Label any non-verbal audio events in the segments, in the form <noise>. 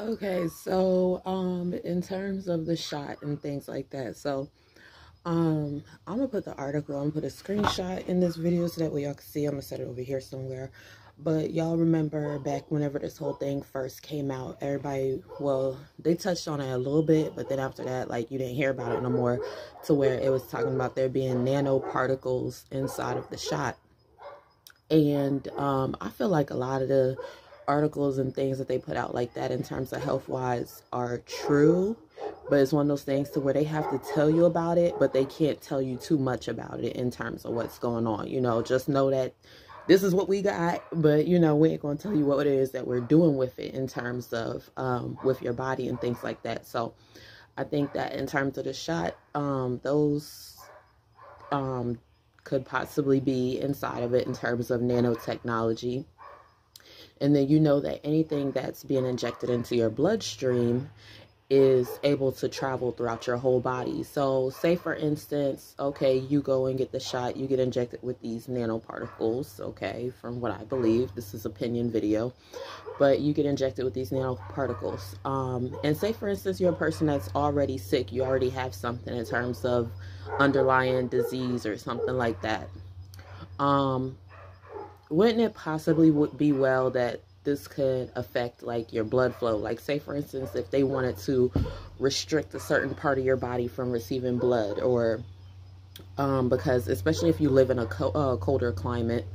Okay, so um in terms of the shot and things like that, so um I'm gonna put the article, I'm gonna put a screenshot in this video so that way y'all can see. I'm gonna set it over here somewhere. But y'all remember back whenever this whole thing first came out, everybody, well, they touched on it a little bit, but then after that, like you didn't hear about it no more to where it was talking about there being nanoparticles inside of the shot. And um I feel like a lot of the articles and things that they put out like that in terms of health wise are true but it's one of those things to where they have to tell you about it but they can't tell you too much about it in terms of what's going on you know? Just know that this is what we got but you know we ain't gonna tell you what it is that we're doing with it in terms of um, with your body and things like that. So i think that in terms of the shot um, those um, could possibly be inside of it in terms of nanotechnology and then you know that anything that's being injected into your bloodstream is able to travel throughout your whole body. So, say for instance, okay, you go and get the shot, you get injected with these nanoparticles, okay, from what I believe, this is opinion video, but you get injected with these nanoparticles. Um, and say for instance, you're a person that's already sick, you already have something in terms of underlying disease or something like that. Um, wouldn't it possibly would be well that this could affect like your blood flow? Like say for instance if they wanted to restrict a certain part of your body from receiving blood or um, because especially if you live in a co uh, colder climate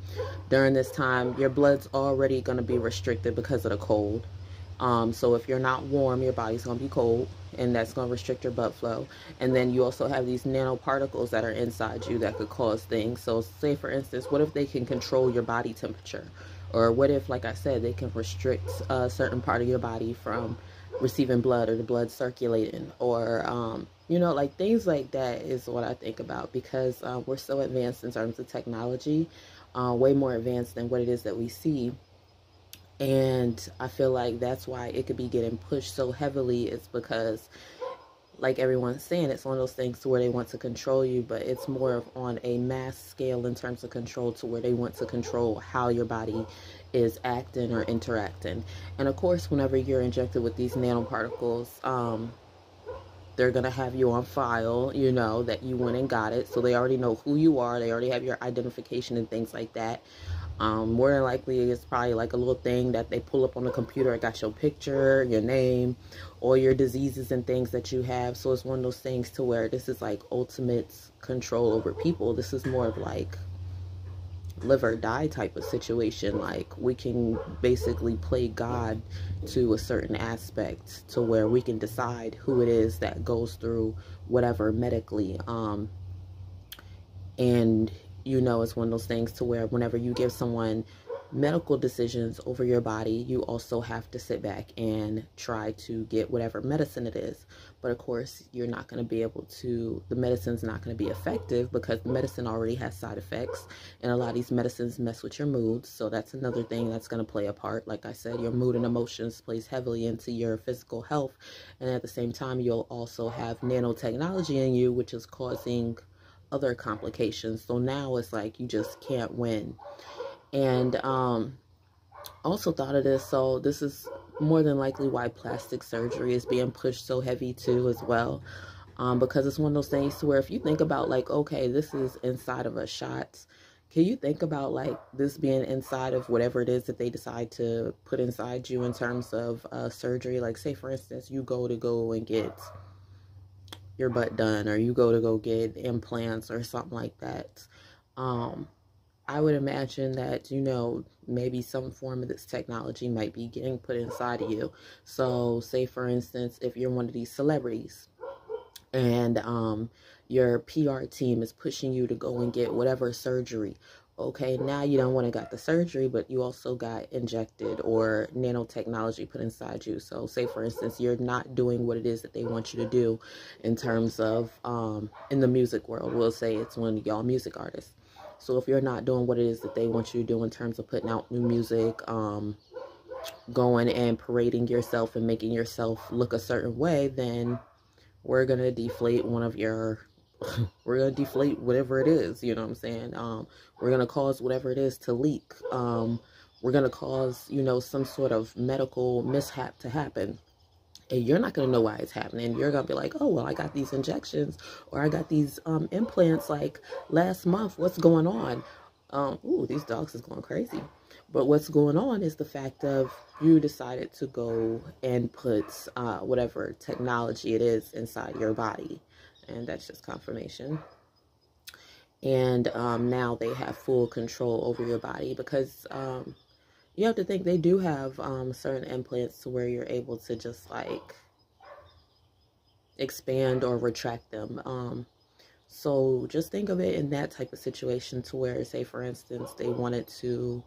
during this time your blood's already going to be restricted because of the cold um, so if you're not warm, your body's going to be cold, and that's going to restrict your blood flow. And then you also have these nanoparticles that are inside you that could cause things. So say, for instance, what if they can control your body temperature? Or what if, like I said, they can restrict a certain part of your body from receiving blood or the blood circulating? Or, um, you know, like things like that is what I think about because uh, we're so advanced in terms of technology, uh, way more advanced than what it is that we see and I feel like that's why it could be getting pushed so heavily. It's because, like everyone's saying, it's one of those things to where they want to control you, but it's more of on a mass scale in terms of control to where they want to control how your body is acting or interacting. And of course, whenever you're injected with these nanoparticles, um, they're going to have you on file, you know, that you went and got it. So they already know who you are. They already have your identification and things like that. Um, more than likely, it's probably like a little thing that they pull up on the computer. I got your picture, your name, all your diseases and things that you have. So it's one of those things to where this is like ultimate control over people. This is more of like live or die type of situation. Like we can basically play God to a certain aspect to where we can decide who it is that goes through whatever medically. Um, and you know it's one of those things to where whenever you give someone medical decisions over your body, you also have to sit back and try to get whatever medicine it is. But of course, you're not going to be able to, the medicine's not going to be effective because the medicine already has side effects. And a lot of these medicines mess with your mood. So that's another thing that's going to play a part. Like I said, your mood and emotions plays heavily into your physical health. And at the same time, you'll also have nanotechnology in you, which is causing other complications. So now it's like you just can't win. And um, also thought of this. So this is more than likely why plastic surgery is being pushed so heavy too as well. Um, because it's one of those things where if you think about like, okay, this is inside of a shot. Can you think about like this being inside of whatever it is that they decide to put inside you in terms of uh, surgery? Like say for instance, you go to go and get your butt done or you go to go get implants or something like that. Um, I would imagine that, you know, maybe some form of this technology might be getting put inside of you. So, say for instance, if you're one of these celebrities and um, your PR team is pushing you to go and get whatever surgery okay, now you don't want to got the surgery, but you also got injected or nanotechnology put inside you. So say for instance, you're not doing what it is that they want you to do in terms of um, in the music world. We'll say it's one of y'all music artists. So if you're not doing what it is that they want you to do in terms of putting out new music, um, going and parading yourself and making yourself look a certain way, then we're going to deflate one of your <laughs> we're gonna deflate whatever it is you know what i'm saying um we're gonna cause whatever it is to leak um we're gonna cause you know some sort of medical mishap to happen and you're not to know why it's happening. You're to be like, oh, well, I got these injections or I got these um, implants like last month. What's going on? Um, ooh, these dogs is going crazy. But what's going on is the fact of you decided to go and put uh, whatever technology it is inside your body. And that's just confirmation. And um, now they have full control over your body because um, you have to think they do have um, certain implants to where you're able to just like expand or retract them. Um, so just think of it in that type of situation to where, say, for instance, they wanted to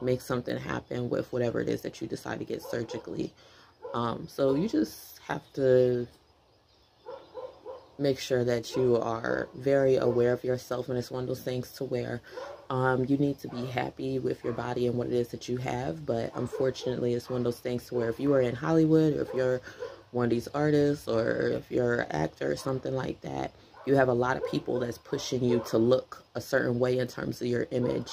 make something happen with whatever it is that you decide to get surgically. Um, so you just have to make sure that you are very aware of yourself and it's one of those things to where um, you need to be happy with your body and what it is that you have but unfortunately it's one of those things to where if you are in Hollywood or if you're one of these artists or if you're an actor or something like that you have a lot of people that's pushing you to look a certain way in terms of your image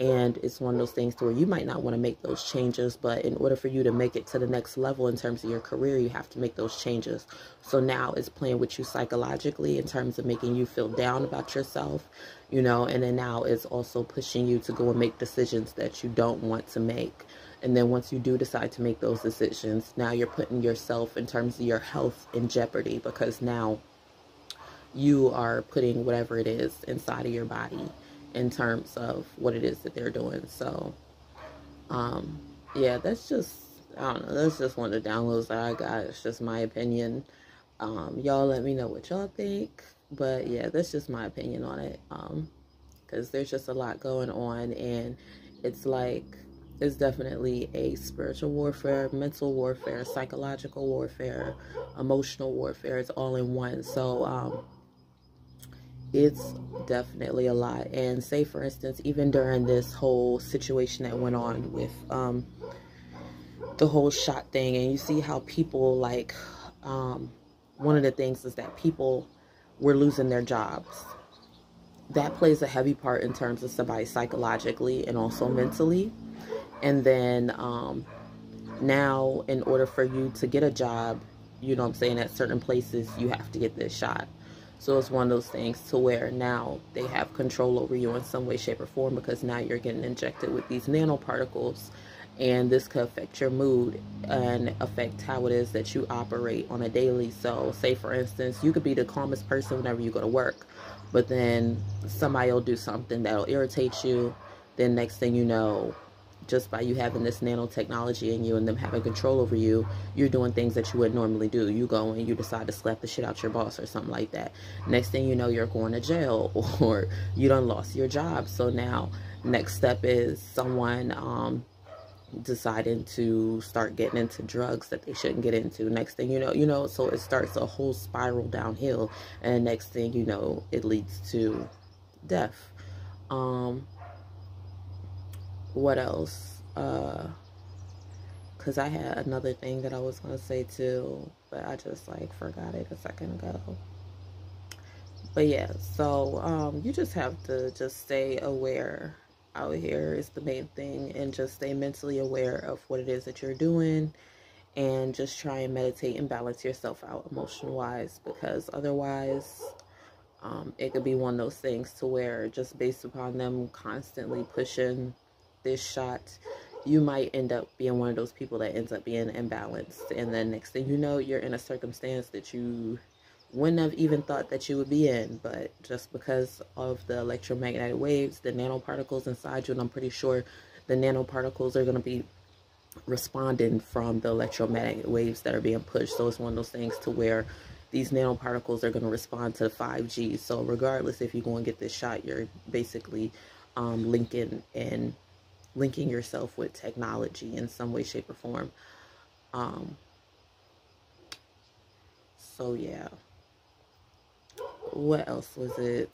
and it's one of those things to where you might not want to make those changes but in order for you to make it to the next level in terms of your career you have to make those changes. So now it's playing with you psychologically in terms of making you feel down about yourself you know and then now it's also pushing you to go and make decisions that you don't want to make. And then once you do decide to make those decisions now you're putting yourself in terms of your health in jeopardy because now you are putting whatever it is inside of your body in terms of what it is that they're doing. So, um, yeah, that's just, I don't know, that's just one of the downloads that I got. It's just my opinion. Um, y'all let me know what y'all think. But yeah, that's just my opinion on it. Um, because there's just a lot going on and it's like, it's definitely a spiritual warfare, mental warfare, psychological warfare, emotional warfare. It's all in one. So, um, it's definitely a lot. And say, for instance, even during this whole situation that went on with um, the whole shot thing, and you see how people like, um, one of the things is that people were losing their jobs. That plays a heavy part in terms of somebody psychologically and also mentally. And then um, now, in order for you to get a job, you know what I'm saying, at certain places, you have to get this shot. So it's one of those things to where now they have control over you in some way, shape, or form because now you're getting injected with these nanoparticles and this could affect your mood and affect how it is that you operate on a daily. So say for instance, you could be the calmest person whenever you go to work, but then somebody will do something that'll irritate you. Then next thing you know, just by you having this nanotechnology in you and them having control over you, you're doing things that you would normally do. You go and you decide to slap the shit out your boss or something like that. Next thing you know, you're going to jail <laughs> or you done lost your job. So now next step is someone um, deciding to start getting into drugs that they shouldn't get into. Next thing you know, you know, so it starts a whole spiral downhill. And next thing you know, it leads to death. Um, what else? Uh, cause I had another thing that I was gonna say too, but I just like forgot it a second ago. But yeah, so um, you just have to just stay aware out here is the main thing, and just stay mentally aware of what it is that you're doing, and just try and meditate and balance yourself out emotion wise, because otherwise. Um, it could be one of those things to where just based upon them constantly pushing this shot, you might end up being one of those people that ends up being imbalanced. And then next thing you know, you're in a circumstance that you wouldn't have even thought that you would be in. But just because of the electromagnetic waves, the nanoparticles inside you, and I'm pretty sure the nanoparticles are going to be responding from the electromagnetic waves that are being pushed. So it's one of those things to where these nanoparticles are going to respond to the 5G. So regardless if you go and get this shot, you're basically um, linking and linking yourself with technology in some way, shape, or form. Um, so, yeah. What else was it?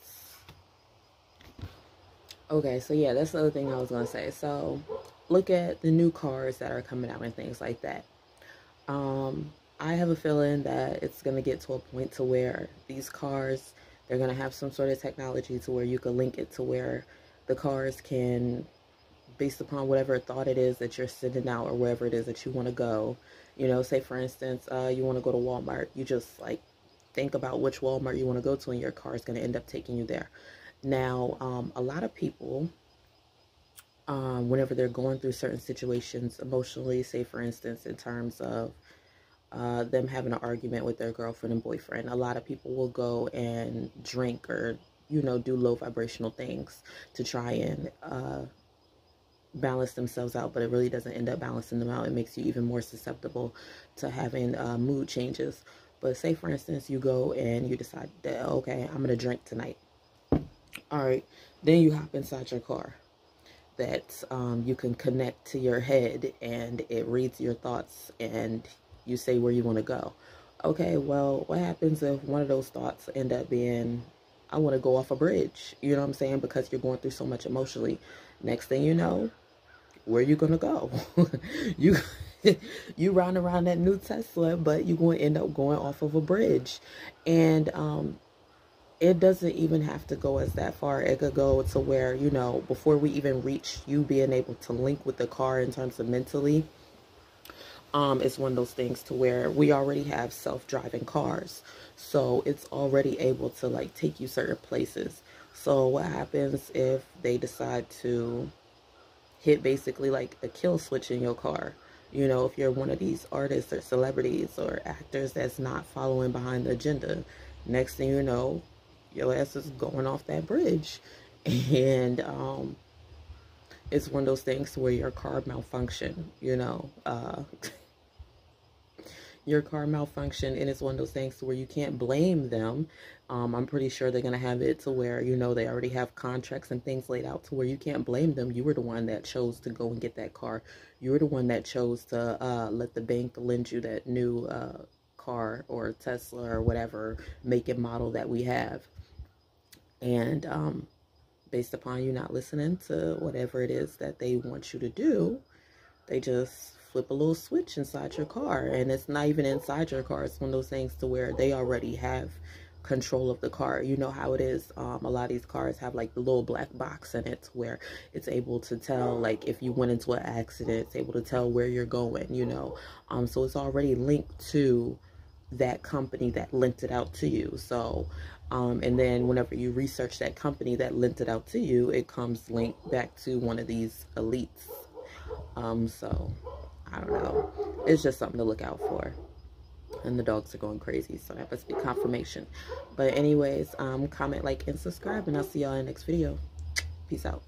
Okay, so yeah, that's the other thing I was going to say. So, look at the new cars that are coming out and things like that. Um, I have a feeling that it's going to get to a point to where these cars, they're going to have some sort of technology to where you can link it to where the cars can based upon whatever thought it is that you're sending out or wherever it is that you want to go. You know, say for instance, uh, you want to go to Walmart. You just like think about which Walmart you want to go to and your car is going to end up taking you there. Now, um, a lot of people, um, whenever they're going through certain situations emotionally, say for instance, in terms of uh, them having an argument with their girlfriend and boyfriend, a lot of people will go and drink or, you know, do low vibrational things to try and uh, balance themselves out, but it really doesn't end up balancing them out. It makes you even more susceptible to having uh, mood changes. But say, for instance, you go and you decide that, okay, I'm going to drink tonight. All right. Then you hop inside your car that um, you can connect to your head and it reads your thoughts and you say where you want to go. Okay, well, what happens if one of those thoughts end up being, I want to go off a bridge? You know what I'm saying? Because you're going through so much emotionally. Next thing you know, where you to go? <laughs> you <laughs> you run around that new Tesla, but you're to end up going off of a bridge. And um, it doesn't even have to go as that far. It could go to where, you know, before we even reach you being able to link with the car in terms of mentally, um, it's one of those things to where we already have self-driving cars. So it's already able to like take you certain places. So what happens if they decide to hit basically like a kill switch in your car? You know, if you're one of these artists or celebrities or actors that's not following behind the agenda, next thing you know, your ass is going off that bridge. <laughs> And um, it's one of those things where your car malfunction, you know. Uh, <laughs> your car malfunction and it's one of those things where you can't blame them. Um, i'm pretty sure they're going to have it to where you know they already have contracts and things laid out to where you can't blame them. You were the one that chose to go and get that car. You were the one that chose to uh, let the bank lend you that new uh, car or tesla or whatever make and model that we have. And um, based upon you not listening to whatever it is that they want you to do, they just flip a little switch inside your car. And it's not even inside your car. It's one of those things to where they already have control of the car. You know how it is. Um, a lot of these cars have like the little black box in it where it's able to tell like if you went into an accident, it's able to tell where you're going, you know. Um, so it's already linked to that company that lent it out to you. So um, and then whenever you research that company that lent it out to you, it comes linked back to one of these elites. Um, so, I don't know. It's just something to look out for. And the dogs are going crazy, so that must be confirmation. But anyways, um, comment, like, and subscribe, and I'll see y'all in the next video. Peace out.